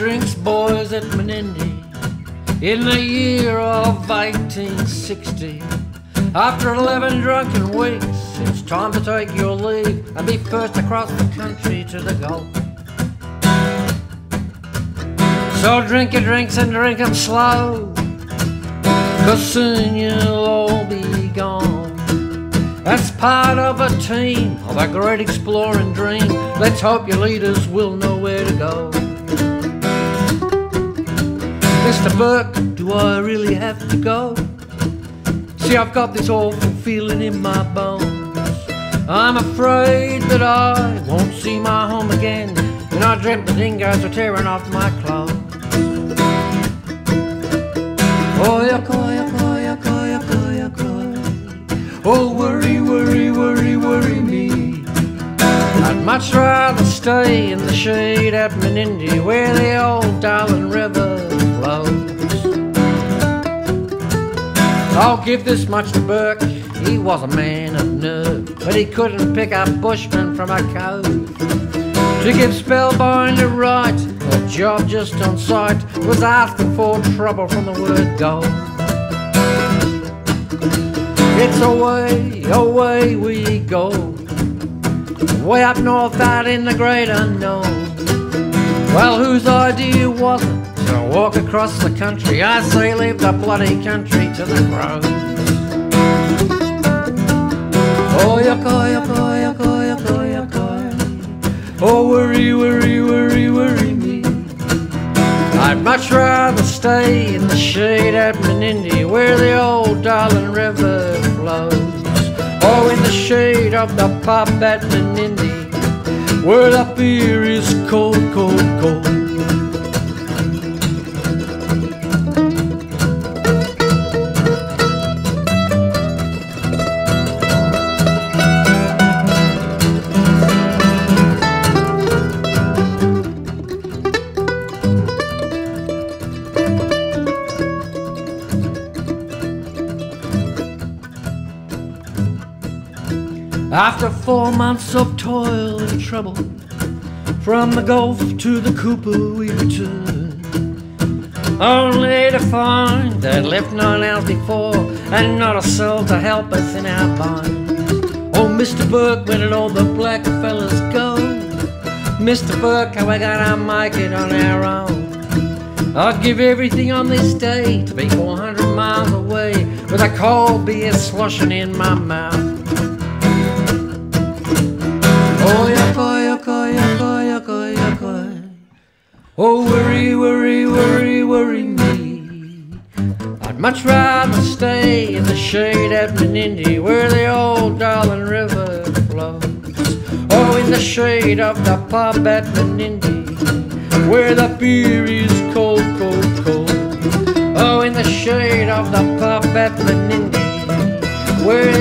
drinks, boys, at Menindee in the year of 1860. After 11 drunken weeks, it's time to take your leave and be first across the country to the Gulf. So drink your drinks and drink 'em slow, cause soon you'll all be gone. That's part of a team, of a great exploring dream. Let's hope your leaders will know where to go. Mr. Burke, do I really have to go? See, I've got this awful feeling in my bones. I'm afraid that I won't see my home again. And I dreamt the dingoes were tearing off my clothes. Oh, yuck, oh, yuck, oh, oh. Oh, worry, worry, worry, worry me. I'd much rather stay in the shade at Menindee where the old Darling River I'll give this much to Burke, he was a man of nerve, but he couldn't pick a Bushman from a cove. To give spellbind a right, a job just on sight, was asking for trouble from the word go. It's away, away we go. Way up north out in the great unknown. Well, whose idea was it to walk across the country? I say leave the bloody country to the crows. Oh, oh, yuck, oh, yuck, oh. Oh, worry, worry, worry, worry me. I'd much rather stay in the shade at Menindee where the old Darling River flows. Oh, in the shade of the pub at Menindee the beer is cold, cold, cold. After four months of toil and trouble, from the Gulf to the Cooper we returned, only to find they'd left nine hours before and not a soul to help us in our bind. Oh, Mr. Burke, where did all the black fellas go? Mr. Burke, how we gonna make it on our own? I'd give everything on this day to be 400 miles away with a cold beer sloshing in my mouth. Yuck, oh, yuck, oh, oh, worry, worry, worry, worry me. I'd much rather stay in the shade at Menindee where the old Darling River flows. Oh, in the shade of the pub at Menindee where the beer is cold, cold, cold. Oh, in the shade of the pub at Menindee where